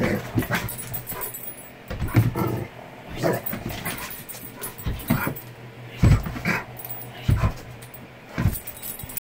あっ。